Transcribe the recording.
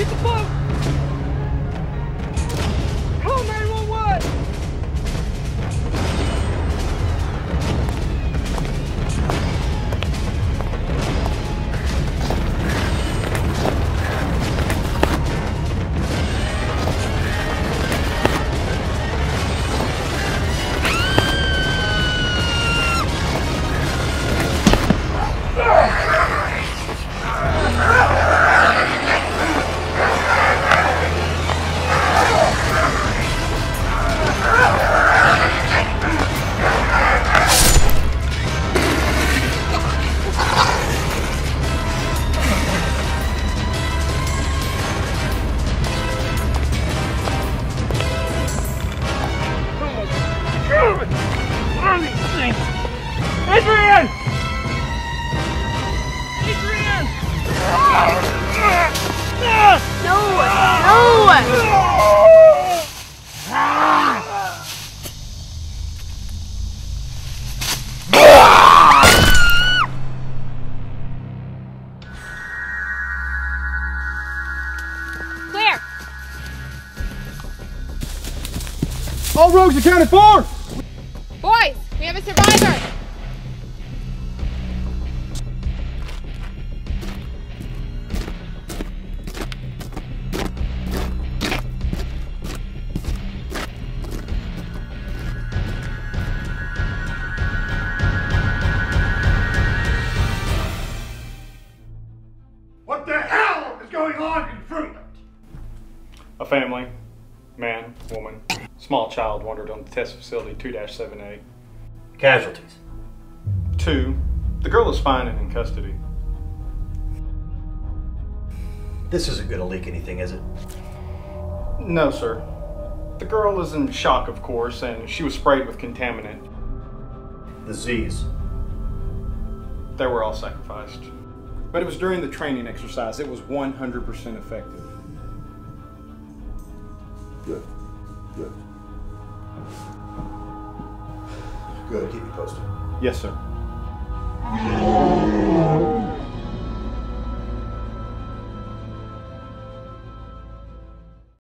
Get the boat! No! Clear! All rogues accounted for! Boys, we have a survivor! Going on in Fruitland? A family, man, woman, small child wandered on the test facility 2-7A. Casualties. Two, the girl is fine and in custody. This isn't gonna leak anything, is it? No, sir. The girl is in shock, of course, and she was sprayed with contaminant. The Z's. They were all sacrificed. But it was during the training exercise. It was 100% effective. Good. Good. Good. Keep me posted. Yes, sir.